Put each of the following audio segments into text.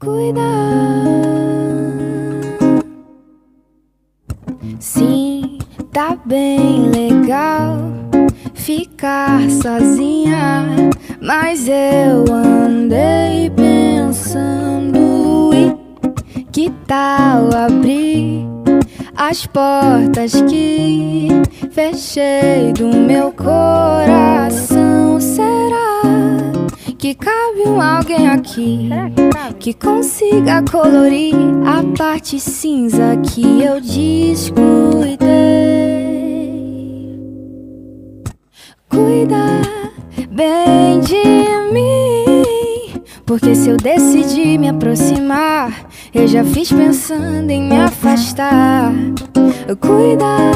Cuidar. Sim, tá bem legal ficar sozinha, mas eu andei pensando e que tal abrir as portas que fechei do meu coração? Alguém aqui que consiga colorir a parte cinza que eu descuidei? Cuida bem de mim, porque se eu decidir me aproximar, eu já fiz pensando em me afastar. Cuida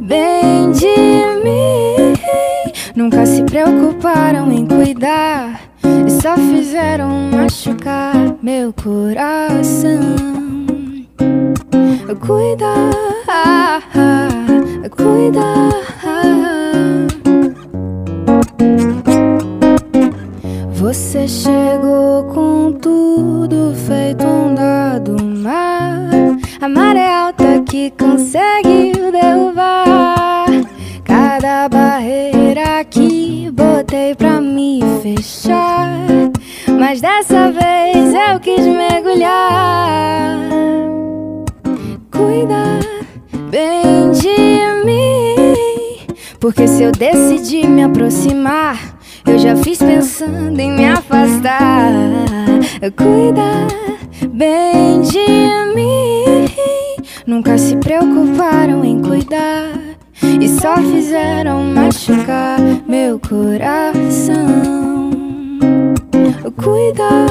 bem de mim, nunca se preocuparam em cuidar só fizeram machucar meu coração. Cuida, cuida. Você chegou com tudo feito onda do mar. A maré alta que conseguiu derrubar cada barreira que botei pra me fechar. Mas dessa vez eu quis mergulhar. Cuida bem de mim, porque se eu decidir me aproximar. Eu já fiz pensando em me afastar. Cuida bem de mim. Nunca se preocuparam em cuidar. E só fizeram machucar meu coração. Cuida.